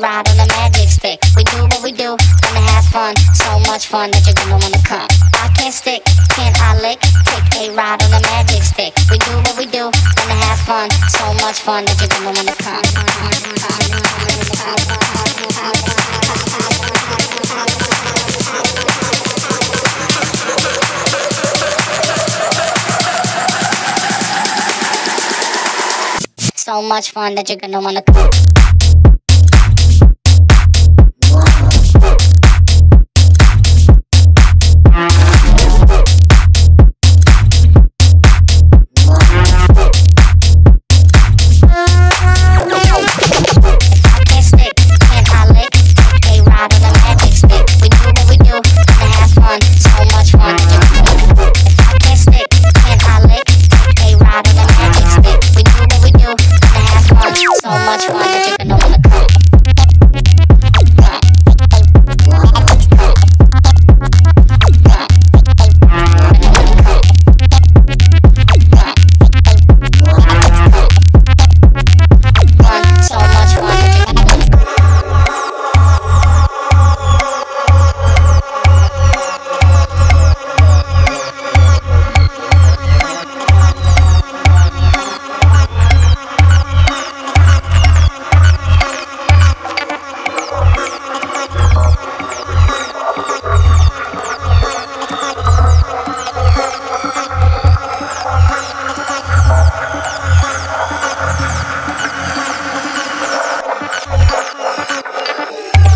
ride on a magic stick. We do what we do, gonna have fun. So much fun that you're gonna wanna come. I can't stick, can't I lick? Take a ride on a magic stick. We do what we do, gonna have fun. So much fun that you're gonna wanna come. So much fun that you're gonna wanna come.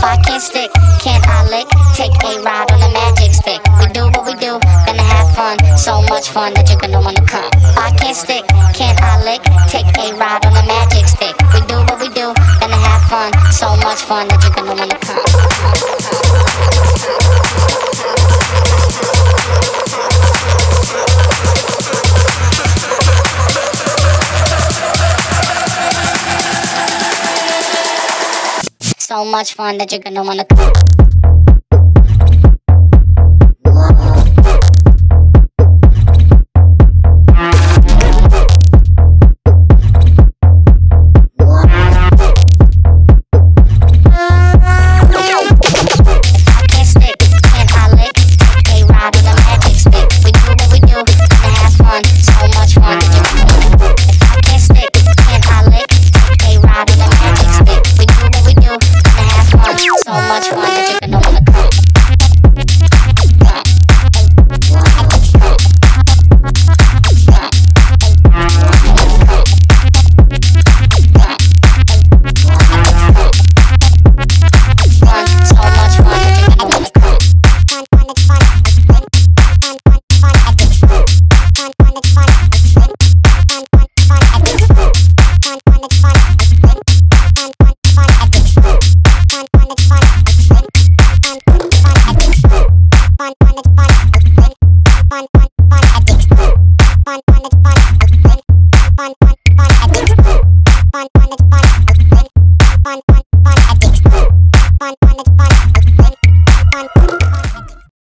I can't stick, can't I lick? Take a ride on a magic stick. We do what we do, gonna have fun. So much fun that you're gonna wanna come. I can't stick, can't I lick? Take a ride on So much fun that you're gonna wanna come. Fun,